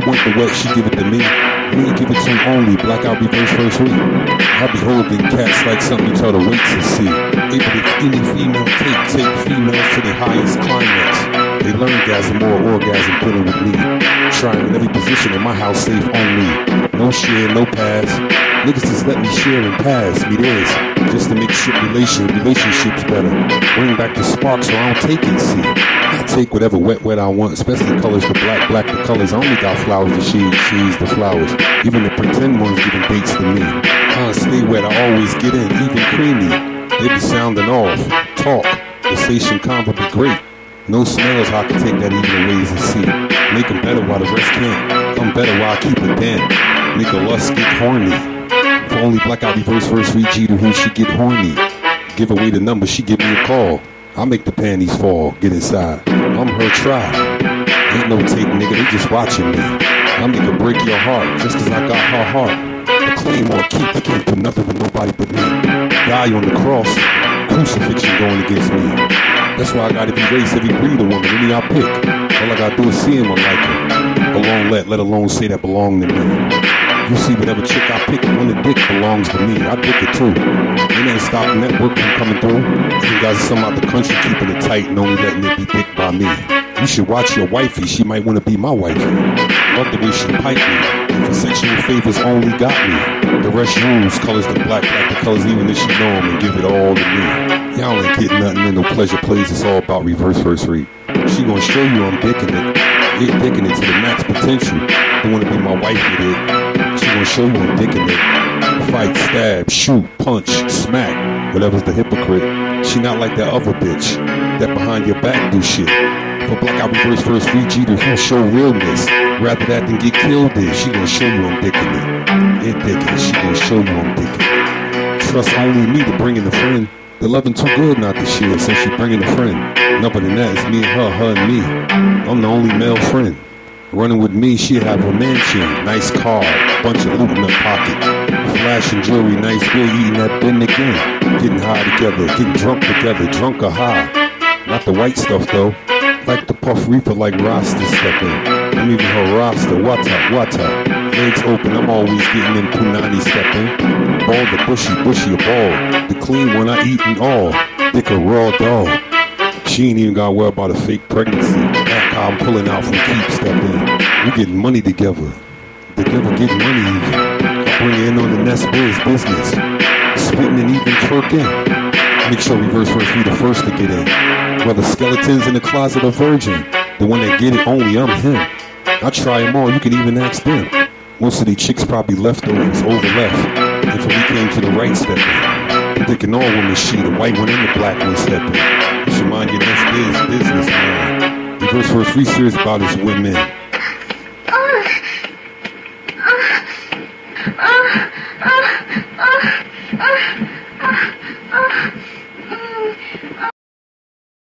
the wet, she give it to me. Me give it to only. Blackout reverse first week. I be holding cats like something you tell the weight to see. Able to any female take, take females to the highest climax. They learn gasm or orgasm dealing with me. Trying in every position in my house safe only. No share, no pass. Niggas just let me share and pass me theirs. Just to make shit relation, relationships better. Bring back the spark so I don't take it, see. I take whatever wet, wet I want, especially colors the black, black the colors. I only got flowers to shade, she's the flowers. Even the pretend ones giving dates to me. Stay wet, I always get in, even creamy. They be sounding off, talk. The station convo be great. No smells, I can take that even ways and see. Make them better while the rest can't. I'm better while I keep it down. Make a lust get horny. Only blackout reverse verse reach G to who she get horny. Give away the number, she give me a call. I make the panties fall, get inside. I'm her tribe. Ain't no take, nigga, they just watching me. I make her break your heart just cause I got her heart. A claim or keep, you can't do nothing with nobody but me. Die on the cross, crucifixion going against me. That's why I gotta be race every breed of woman, any I pick. All I gotta do is see him, I like him. Alone let, let alone say that belong to me. You see whatever chick I pick, when the dick belongs to me. I pick it too. Ain't ain't stopping that work from coming through. You guys are some out the country keeping it tight and only letting it be picked by me. You should watch your wifey, she might want to be my wifey. Love the way she pipe me. And for sexual favors only got me. The rest rules, colors the black, black the colors even if she know 'em and give it all to me. Y'all ain't getting nothing in no pleasure plays, it's all about reverse first read. She gonna show you I'm dicking it. It dicking it to the max potential. Don't wanna be my wife with it. Gonna show you I'm dicking it. Fight, stab, shoot, punch, smack, whatever's the hypocrite. She not like that other bitch that behind your back do shit. For blackout reverse first free Jeter, he'll show realness. Rather that than get killed there, she gonna show you I'm dicking it. It dicking she gonna show you I'm dicking. Trust only me to bring in the friend. The loving too good not to share, so she bringing a friend. Nothing than that, it's me and her, her and me. I'm the only male friend. Running with me, she have a mansion, nice car, bunch of loot in her pocket. Flashing jewelry, nice bill, eating that bin again. Getting high together, getting drunk together, drunk or high. Not the white stuff though. Like the puff reaper like Rasta stepping. I'm even her Rasta, what up, up. Legs open, I'm always getting in Punani stepping. Ball the bushy, bushy a ball. The clean one I eat and all. Dick a raw dog. She ain't even gotta worry about a fake pregnancy. That how I'm pulling out from keep stepping. We getting money together. Together getting money even. I bring her in on the Nest Boys business. Spitting and even twerking. Make sure reverse first be the first to get in. Whether skeletons in the closet or virgin, the one that get it only I'm him. I try them all, you can even ask them. Most of these chicks probably leftovers, over left. Until we came to the right stepping. I'm thinking all women she, the white one and the black one stepping. You should mind your next biz business, man. Reverse free serious about his women. Oh.